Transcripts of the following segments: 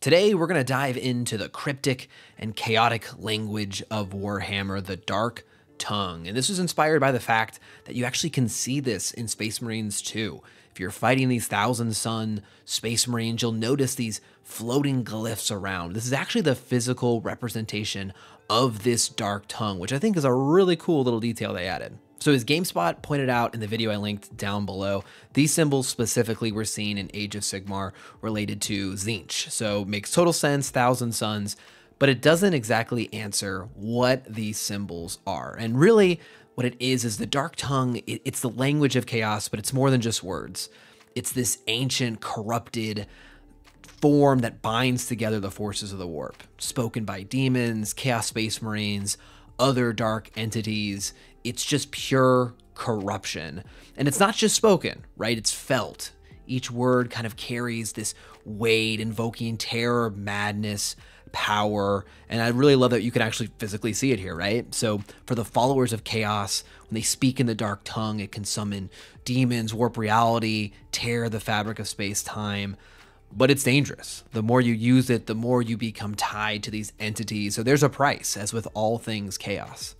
Today, we're going to dive into the cryptic and chaotic language of Warhammer, the Dark Tongue. And this was inspired by the fact that you actually can see this in Space Marine 2. If you're fighting these Thousand Sons Space Marines, you'll notice these floating glyphs around. This is actually the physical representation of this Dark Tongue, which I think is a really cool little detail they added. So as GameSpot pointed out in the video I linked down below, these symbols specifically were seen in Age of Sigmar related to Tzeentch. So makes total sense, Thousand Sons, but it doesn't exactly answer what these symbols are. And really what it is is the Dark Tongue, it's the language of chaos, but it's more than just words. It's this ancient, corrupted form that binds together the forces of the warp, spoken by demons, chaos space marines, other dark entities. It's just pure corruption. And it's not just spoken, right? It's felt. Each word kind of carries this weight, invoking terror, madness, power. And I really love that you can actually physically see it here, right? So for the followers of chaos, when they speak in the dark tongue, it can summon demons, warp reality, tear the fabric of space time but it's dangerous. The more you use it, the more you become tied to these entities. So there's a price, as with all things chaos.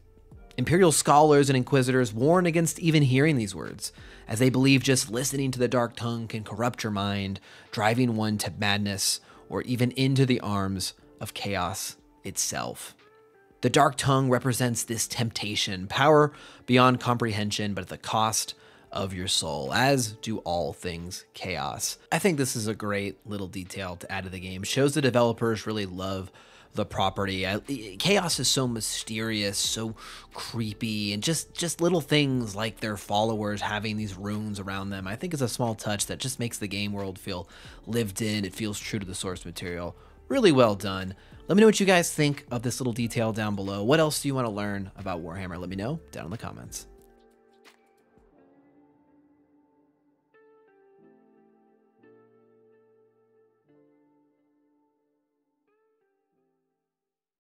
Imperial scholars and inquisitors warn against even hearing these words, as they believe just listening to the dark tongue can corrupt your mind, driving one to madness or even into the arms of chaos itself. The dark tongue represents this temptation, power beyond comprehension, but at the cost of your soul, as do all things chaos. I think this is a great little detail to add to the game. Shows the developers really love the property. I, chaos is so mysterious, so creepy, and just just little things like their followers having these runes around them. I think is a small touch that just makes the game world feel lived in. It feels true to the source material. Really well done. Let me know what you guys think of this little detail down below. What else do you want to learn about Warhammer? Let me know down in the comments.